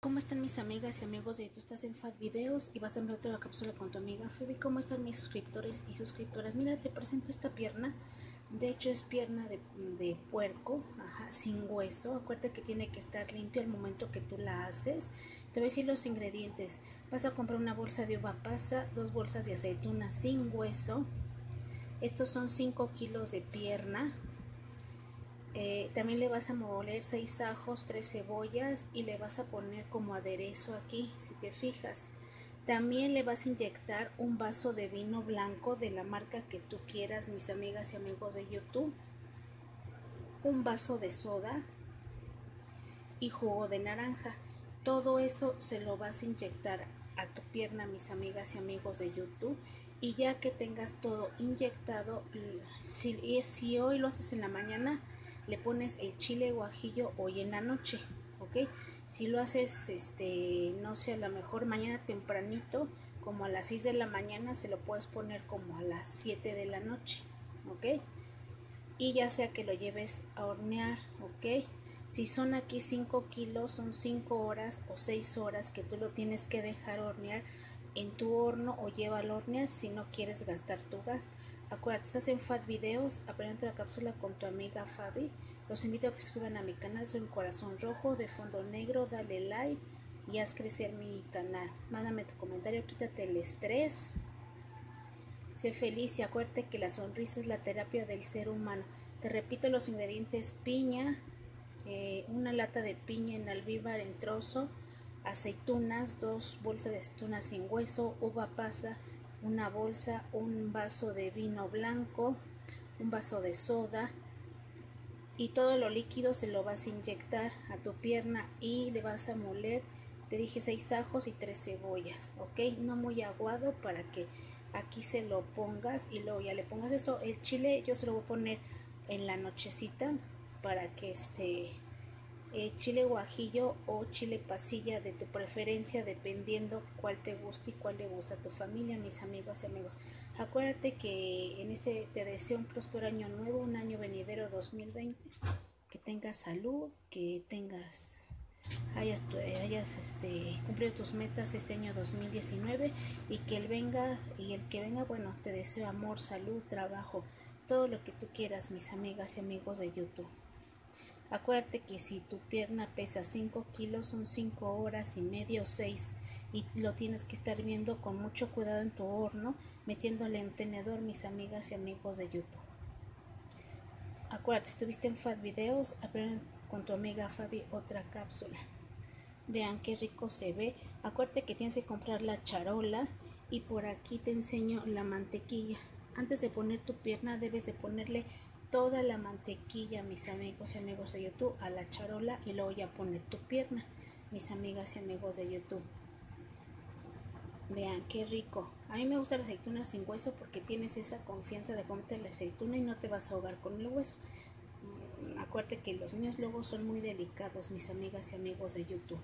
¿Cómo están mis amigas y amigos de Tú estás en Fat Videos y vas a enviarte la cápsula con tu amiga Phoebe? ¿Cómo están mis suscriptores y suscriptoras? Mira, te presento esta pierna. De hecho es pierna de, de puerco, ajá, sin hueso. Acuérdate que tiene que estar limpia al momento que tú la haces. Te voy a decir los ingredientes. Vas a comprar una bolsa de uva pasa, dos bolsas de aceituna sin hueso. Estos son 5 kilos de pierna, eh, también le vas a moler seis ajos, tres cebollas y le vas a poner como aderezo aquí, si te fijas. También le vas a inyectar un vaso de vino blanco de la marca que tú quieras, mis amigas y amigos de YouTube. Un vaso de soda y jugo de naranja. Todo eso se lo vas a inyectar a tu pierna, mis amigas y amigos de YouTube. Y ya que tengas todo inyectado, si, si hoy lo haces en la mañana, le pones el chile guajillo hoy en la noche, ¿ok? Si lo haces, este, no sé, a lo mejor mañana tempranito, como a las 6 de la mañana, se lo puedes poner como a las 7 de la noche, ¿ok? Y ya sea que lo lleves a hornear, ¿ok? Si son aquí 5 kilos, son 5 horas o 6 horas que tú lo tienes que dejar hornear en tu horno o lleva al hornear si no quieres gastar tu gas. Acuérdate, estás en Fat Videos, aprende la cápsula con tu amiga Fabi. Los invito a que suscriban a mi canal, soy un corazón rojo de fondo negro, dale like y haz crecer mi canal. Mándame tu comentario, quítate el estrés. Sé feliz y acuérdate que la sonrisa es la terapia del ser humano. Te repito los ingredientes, piña, eh, una lata de piña en almíbar en trozo, aceitunas, dos bolsas de aceitunas sin hueso, uva pasa, una bolsa, un vaso de vino blanco, un vaso de soda y todo lo líquido se lo vas a inyectar a tu pierna y le vas a moler, te dije seis ajos y tres cebollas, ok, no muy aguado para que aquí se lo pongas y luego ya le pongas esto, el chile yo se lo voy a poner en la nochecita para que este eh, chile guajillo o chile pasilla de tu preferencia dependiendo cuál te gusta y cuál le gusta a tu familia, mis amigos y amigos. Acuérdate que en este te deseo un próspero año nuevo, un año venidero 2020, que tengas salud, que tengas hayas, hayas este, cumplido tus metas este año 2019 y que él venga y el que venga, bueno, te deseo amor, salud, trabajo, todo lo que tú quieras, mis amigas y amigos de YouTube. Acuérdate que si tu pierna pesa 5 kilos son 5 horas y medio o 6 y lo tienes que estar viendo con mucho cuidado en tu horno, metiéndole en tenedor mis amigas y amigos de YouTube. Acuérdate, estuviste en Fat Videos, aprende con tu amiga Fabi otra cápsula. Vean qué rico se ve. Acuérdate que tienes que comprar la charola y por aquí te enseño la mantequilla. Antes de poner tu pierna debes de ponerle toda la mantequilla, mis amigos y amigos de YouTube, a la charola y luego ya poner tu pierna, mis amigas y amigos de YouTube. Vean qué rico. A mí me gusta la aceituna sin hueso porque tienes esa confianza de comerte la aceituna y no te vas a ahogar con el hueso. Mm, acuérdate que los niños luego son muy delicados, mis amigas y amigos de YouTube.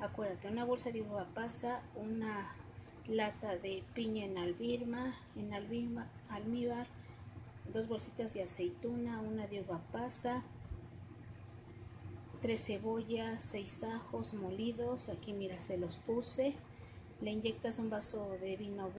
Acuérdate, una bolsa de uva pasa, una lata de piña en albirma, en albirma, almíbar, dos bolsitas de aceituna, una de uva pasa, tres cebollas, seis ajos molidos, aquí mira se los puse, le inyectas un vaso de vino